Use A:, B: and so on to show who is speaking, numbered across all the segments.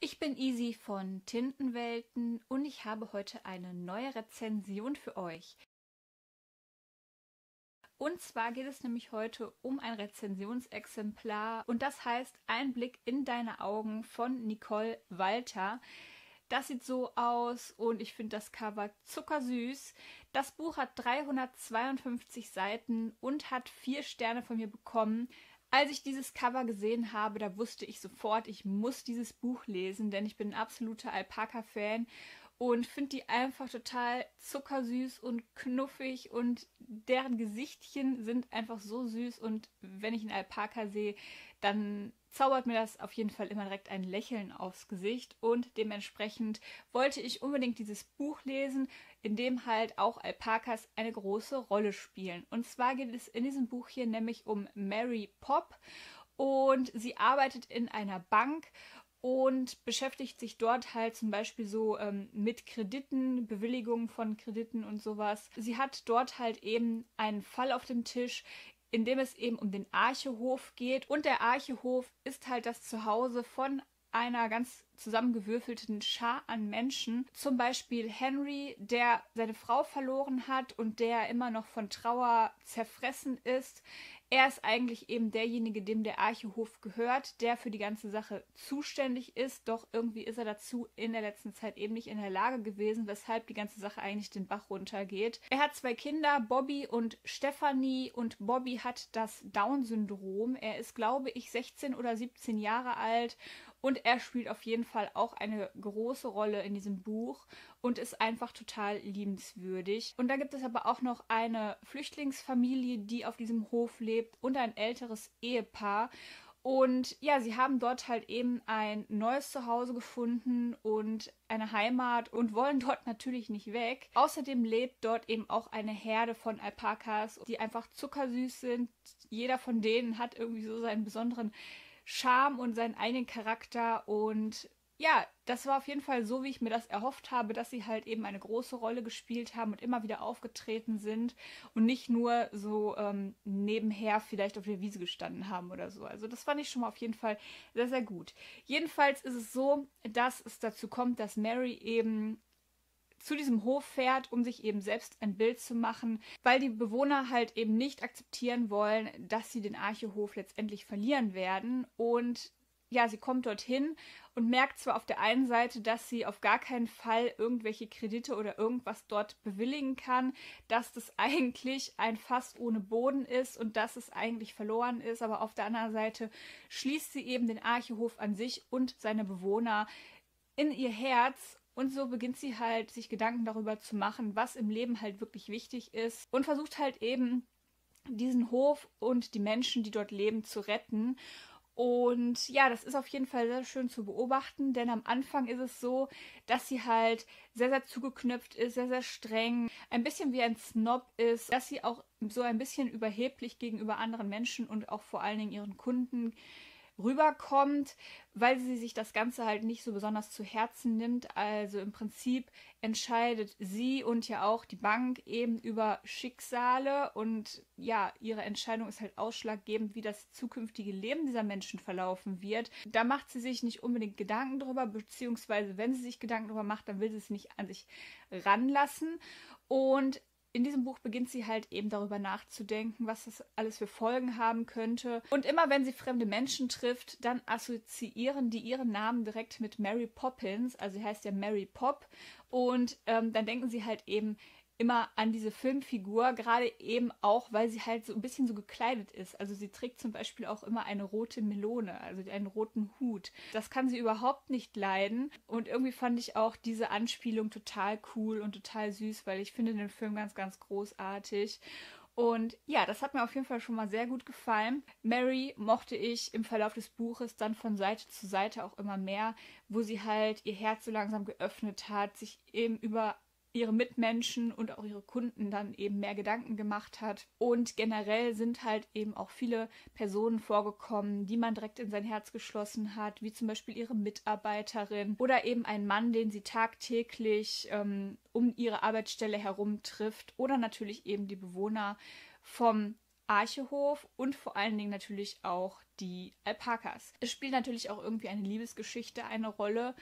A: Ich bin Easy von Tintenwelten und ich habe heute eine neue Rezension für euch. Und zwar geht es nämlich heute um ein Rezensionsexemplar und das heißt Ein Blick in deine Augen von Nicole Walter. Das sieht so aus und ich finde das Cover zuckersüß. Das Buch hat 352 Seiten und hat vier Sterne von mir bekommen. Als ich dieses Cover gesehen habe, da wusste ich sofort, ich muss dieses Buch lesen, denn ich bin ein absoluter Alpaka-Fan und finde die einfach total zuckersüß und knuffig und deren Gesichtchen sind einfach so süß und wenn ich einen Alpaka sehe, dann zaubert mir das auf jeden Fall immer direkt ein Lächeln aufs Gesicht und dementsprechend wollte ich unbedingt dieses Buch lesen, in dem halt auch Alpakas eine große Rolle spielen. Und zwar geht es in diesem Buch hier nämlich um Mary Pop und sie arbeitet in einer Bank und beschäftigt sich dort halt zum Beispiel so ähm, mit Krediten, Bewilligungen von Krediten und sowas. Sie hat dort halt eben einen Fall auf dem Tisch, in dem es eben um den Archehof geht. Und der Archehof ist halt das Zuhause von einer ganz zusammengewürfelten Schar an Menschen. Zum Beispiel Henry, der seine Frau verloren hat und der immer noch von Trauer zerfressen ist. Er ist eigentlich eben derjenige, dem der Archehof gehört, der für die ganze Sache zuständig ist. Doch irgendwie ist er dazu in der letzten Zeit eben nicht in der Lage gewesen, weshalb die ganze Sache eigentlich den Bach runtergeht. Er hat zwei Kinder, Bobby und Stephanie. Und Bobby hat das Down-Syndrom. Er ist, glaube ich, 16 oder 17 Jahre alt und er spielt auf jeden Fall auch eine große Rolle in diesem Buch und ist einfach total liebenswürdig. Und da gibt es aber auch noch eine Flüchtlingsfamilie, die auf diesem Hof lebt und ein älteres Ehepaar. Und ja, sie haben dort halt eben ein neues Zuhause gefunden und eine Heimat und wollen dort natürlich nicht weg. Außerdem lebt dort eben auch eine Herde von Alpakas, die einfach zuckersüß sind. Jeder von denen hat irgendwie so seinen besonderen Charme und seinen eigenen Charakter und ja, das war auf jeden Fall so, wie ich mir das erhofft habe, dass sie halt eben eine große Rolle gespielt haben und immer wieder aufgetreten sind und nicht nur so ähm, nebenher vielleicht auf der Wiese gestanden haben oder so. Also das fand ich schon mal auf jeden Fall sehr, sehr gut. Jedenfalls ist es so, dass es dazu kommt, dass Mary eben zu diesem Hof fährt, um sich eben selbst ein Bild zu machen, weil die Bewohner halt eben nicht akzeptieren wollen, dass sie den Archehof letztendlich verlieren werden. Und ja, sie kommt dorthin und merkt zwar auf der einen Seite, dass sie auf gar keinen Fall irgendwelche Kredite oder irgendwas dort bewilligen kann, dass das eigentlich ein Fass ohne Boden ist und dass es eigentlich verloren ist, aber auf der anderen Seite schließt sie eben den Archehof an sich und seine Bewohner in ihr Herz und so beginnt sie halt, sich Gedanken darüber zu machen, was im Leben halt wirklich wichtig ist und versucht halt eben diesen Hof und die Menschen, die dort leben, zu retten. Und ja, das ist auf jeden Fall sehr schön zu beobachten, denn am Anfang ist es so, dass sie halt sehr, sehr zugeknöpft ist, sehr, sehr streng, ein bisschen wie ein Snob ist, dass sie auch so ein bisschen überheblich gegenüber anderen Menschen und auch vor allen Dingen ihren Kunden rüberkommt, weil sie sich das Ganze halt nicht so besonders zu Herzen nimmt. Also im Prinzip entscheidet sie und ja auch die Bank eben über Schicksale und ja, ihre Entscheidung ist halt ausschlaggebend, wie das zukünftige Leben dieser Menschen verlaufen wird. Da macht sie sich nicht unbedingt Gedanken drüber, beziehungsweise wenn sie sich Gedanken drüber macht, dann will sie es nicht an sich ranlassen. Und in diesem Buch beginnt sie halt eben darüber nachzudenken, was das alles für Folgen haben könnte. Und immer wenn sie fremde Menschen trifft, dann assoziieren die ihren Namen direkt mit Mary Poppins. Also sie heißt ja Mary Pop. Und ähm, dann denken sie halt eben, immer an diese Filmfigur, gerade eben auch, weil sie halt so ein bisschen so gekleidet ist. Also sie trägt zum Beispiel auch immer eine rote Melone, also einen roten Hut. Das kann sie überhaupt nicht leiden. Und irgendwie fand ich auch diese Anspielung total cool und total süß, weil ich finde den Film ganz, ganz großartig. Und ja, das hat mir auf jeden Fall schon mal sehr gut gefallen. Mary mochte ich im Verlauf des Buches dann von Seite zu Seite auch immer mehr, wo sie halt ihr Herz so langsam geöffnet hat, sich eben über ihre Mitmenschen und auch ihre Kunden dann eben mehr Gedanken gemacht hat. Und generell sind halt eben auch viele Personen vorgekommen, die man direkt in sein Herz geschlossen hat, wie zum Beispiel ihre Mitarbeiterin oder eben ein Mann, den sie tagtäglich ähm, um ihre Arbeitsstelle herum trifft oder natürlich eben die Bewohner vom Archehof und vor allen Dingen natürlich auch die Alpakas. Es spielt natürlich auch irgendwie eine Liebesgeschichte eine Rolle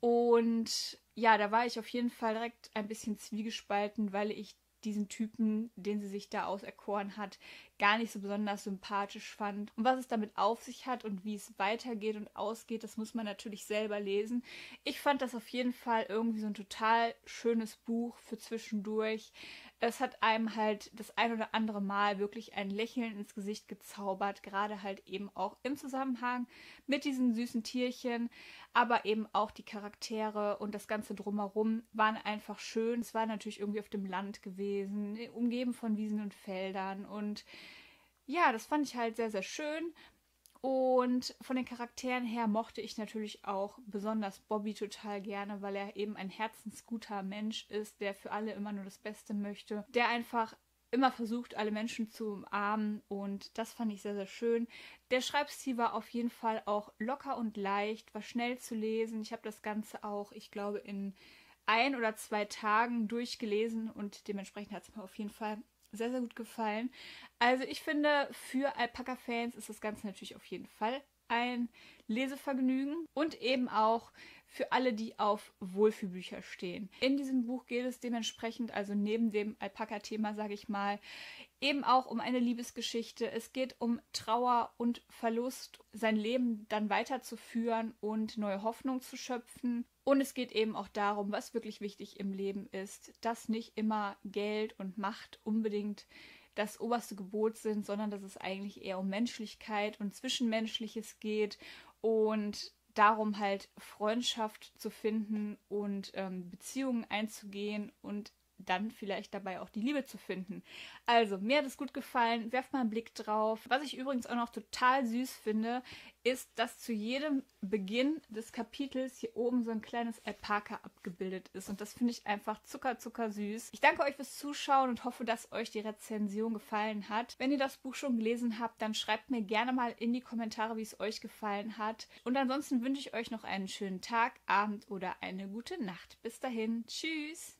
A: und ja, da war ich auf jeden Fall direkt ein bisschen zwiegespalten, weil ich diesen Typen, den sie sich da auserkoren hat, gar nicht so besonders sympathisch fand. Und was es damit auf sich hat und wie es weitergeht und ausgeht, das muss man natürlich selber lesen. Ich fand das auf jeden Fall irgendwie so ein total schönes Buch für zwischendurch es hat einem halt das ein oder andere Mal wirklich ein Lächeln ins Gesicht gezaubert, gerade halt eben auch im Zusammenhang mit diesen süßen Tierchen, aber eben auch die Charaktere und das Ganze drumherum waren einfach schön. Es war natürlich irgendwie auf dem Land gewesen, umgeben von Wiesen und Feldern und ja, das fand ich halt sehr, sehr schön. Und von den Charakteren her mochte ich natürlich auch besonders Bobby total gerne, weil er eben ein herzensguter Mensch ist, der für alle immer nur das Beste möchte, der einfach immer versucht, alle Menschen zu umarmen und das fand ich sehr, sehr schön. Der Schreibstil war auf jeden Fall auch locker und leicht, war schnell zu lesen. Ich habe das Ganze auch, ich glaube, in ein oder zwei Tagen durchgelesen und dementsprechend hat es mir auf jeden Fall sehr, sehr gut gefallen. Also ich finde, für Alpaka-Fans ist das Ganze natürlich auf jeden Fall ein Lesevergnügen und eben auch für alle, die auf Wohlfühlbücher stehen. In diesem Buch geht es dementsprechend, also neben dem Alpaka-Thema, sage ich mal, eben auch um eine Liebesgeschichte. Es geht um Trauer und Verlust, sein Leben dann weiterzuführen und neue Hoffnung zu schöpfen. Und es geht eben auch darum, was wirklich wichtig im Leben ist, dass nicht immer Geld und Macht unbedingt das oberste Gebot sind, sondern dass es eigentlich eher um Menschlichkeit und Zwischenmenschliches geht und darum halt Freundschaft zu finden und ähm, Beziehungen einzugehen und dann vielleicht dabei auch die Liebe zu finden. Also, mir hat es gut gefallen. Werft mal einen Blick drauf. Was ich übrigens auch noch total süß finde, ist, dass zu jedem Beginn des Kapitels hier oben so ein kleines Alpaka abgebildet ist. Und das finde ich einfach zucker, zucker süß. Ich danke euch fürs Zuschauen und hoffe, dass euch die Rezension gefallen hat. Wenn ihr das Buch schon gelesen habt, dann schreibt mir gerne mal in die Kommentare, wie es euch gefallen hat. Und ansonsten wünsche ich euch noch einen schönen Tag, Abend oder eine gute Nacht. Bis dahin. Tschüss.